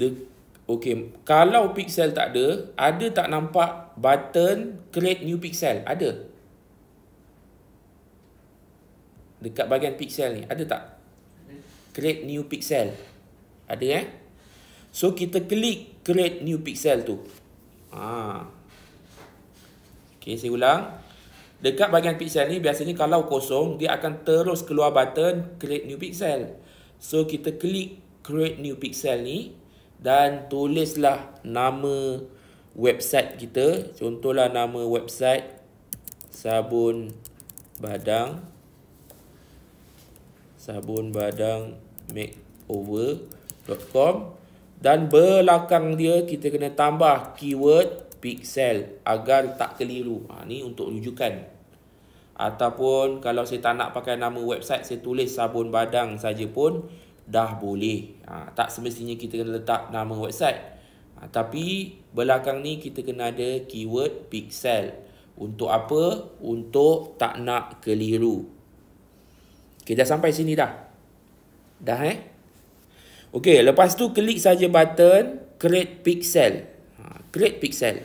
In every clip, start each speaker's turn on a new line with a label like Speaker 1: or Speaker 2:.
Speaker 1: The, okay, kalau pixel tak ada, ada tak nampak button create new pixel? Ada. Dekat bahagian pixel ni, ada tak? Create new pixel. Ada eh? So kita klik create new pixel tu. Ha. Okay, saya ulang. Dekat bahagian pixel ni biasanya kalau kosong dia akan terus keluar button create new pixel. So kita klik create new pixel ni dan tulislah nama website kita. Contohlah nama website sabun badang sabun badang makeover.com dan belakang dia kita kena tambah keyword pixel agar tak keliru. Ha, ni untuk rujukan. Ataupun kalau saya tak nak pakai nama website, saya tulis sabun badang saja pun dah boleh. Ha, tak semestinya kita kena letak nama website. Ha, tapi belakang ni kita kena ada keyword pixel. Untuk apa? Untuk tak nak keliru. Okay, dah sampai sini dah. Dah eh? Okay, lepas tu klik saja button create pixel. Ha, create pixel.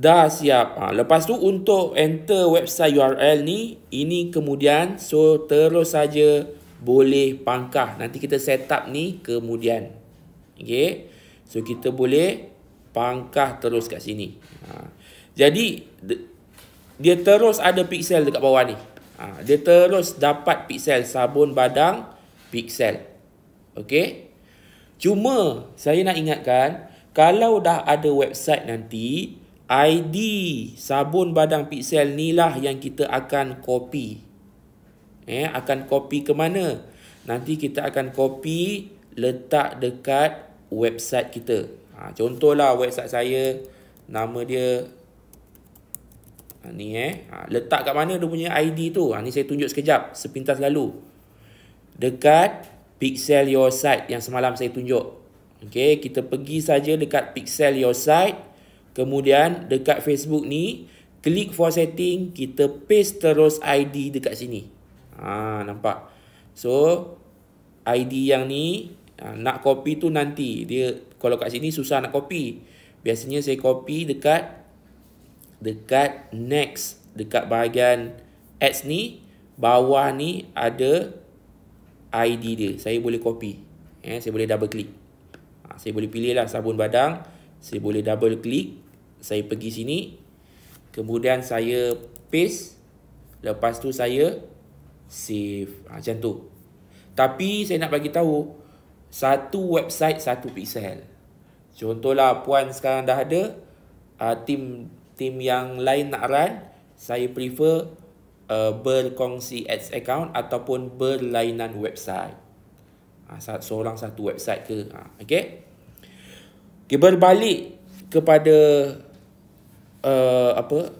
Speaker 1: Dah siap. Ha, lepas tu untuk enter website URL ni, ini kemudian so terus saja boleh pangkah. Nanti kita set up ni kemudian. Okay. So kita boleh pangkah terus kat sini. Ha. Jadi dia terus ada pixel dekat bawah ni. Ha. Dia terus dapat pixel sabun badang pixel. Okay. Cuma saya nak ingatkan kalau dah ada website nanti ID sabun badang pixel ni lah yang kita akan copy. Eh, akan copy ke mana? Nanti kita akan copy letak dekat website kita. Ha, contohlah website saya nama dia ha, ni eh. Ha, letak kat mana dia punya ID tu? Ha, ni saya tunjuk sekejap sepintas lalu. Dekat pixel your site yang semalam saya tunjuk. Okey, kita pergi saja dekat pixel your site. Kemudian dekat Facebook ni klik for setting kita paste terus ID dekat sini. Ha nampak. So ID yang ni ha, nak copy tu nanti dia kalau kat sini susah nak copy. Biasanya saya copy dekat dekat next dekat bahagian ads ni bawah ni ada ID dia. Saya boleh copy. Eh saya boleh double click. Ha, saya boleh pilih lah sabun badang saya boleh double click saya pergi sini. Kemudian saya paste. Lepas tu saya save. Ha, macam tu. Tapi saya nak bagi tahu satu website satu pixel. Contohlah puan sekarang dah ada uh, tim tim yang lain nak run saya prefer uh, berkongsi ads account ataupun berlainan website. Ha, seorang satu website ke. Ha, okay Okay, berbalik kepada uh, apa